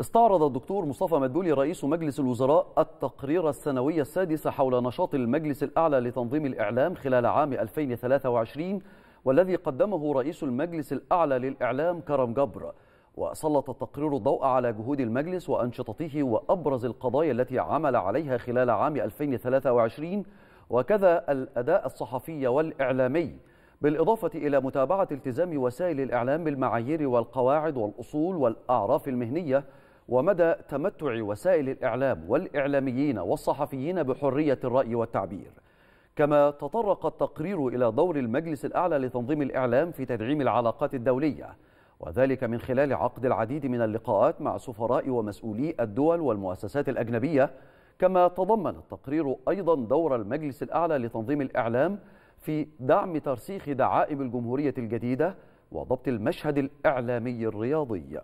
استعرض الدكتور مصطفى مدبولي رئيس مجلس الوزراء التقرير السنوي السادس حول نشاط المجلس الأعلى لتنظيم الإعلام خلال عام 2023 والذي قدمه رئيس المجلس الأعلى للإعلام كرم جبر. وسلط التقرير الضوء على جهود المجلس وأنشطته وأبرز القضايا التي عمل عليها خلال عام 2023 وكذا الأداء الصحفي والإعلامي. بالإضافة إلى متابعة التزام وسائل الإعلام بالمعايير والقواعد والأصول والأعراف المهنية ومدى تمتع وسائل الإعلام والإعلاميين والصحفيين بحرية الرأي والتعبير. كما تطرق التقرير إلى دور المجلس الأعلى لتنظيم الإعلام في تدعيم العلاقات الدولية وذلك من خلال عقد العديد من اللقاءات مع سفراء ومسؤولي الدول والمؤسسات الأجنبية. كما تضمن التقرير أيضا دور المجلس الأعلى لتنظيم الإعلام في دعم ترسيخ دعائم الجمهورية الجديدة وضبط المشهد الإعلامي الرياضي.